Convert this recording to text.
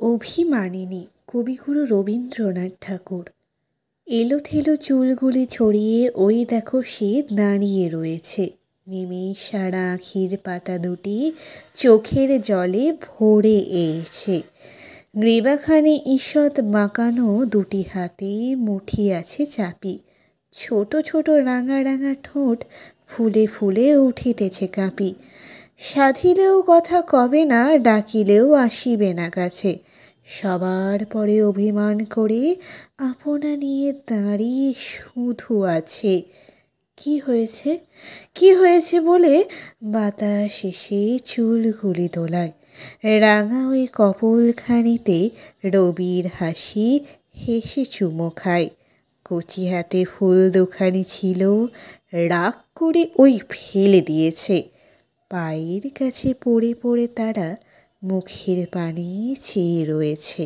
অভিমানিনী কবিগুরু রবীন্দ্রনাথ ঠাকুর। এলো থেলো চুলগুলি ছড়িয়ে ওই দেখো সে দাঁড়িয়ে রয়েছে। নেমে সারা আখির পাতা দুটি চোখের জলে ভরে এসে গ্রীবাখানে ঈষৎ বাঁকানো দুটি হাতে মুঠি আছে চাপি। ছোট ছোট রাঙা রাঙা ঠোঁট ফুলে ফুলে উঠিতেছে কাঁপি। সাধিলেও কথা কবে না, ডাকিলেও আসিবে না কাছে। সবার পরে অভিমান করে আপনা নিয়ে দাঁড়িয়ে শুধু আছে। কি হয়েছে? কি হয়েছে বলে বাতাস এসে চুলগুলি তোলায় রাঙা ওই কপলখানিতে রবির হাসি হেসে চুমো খায়। কচি হাতে ফুল দোকানি ছিল, রাগ করে ওই ফেলে দিয়েছে। পায়ের কাছে পড়ে পড়ে তারা মুখের পানে চেয়ে রয়েছে।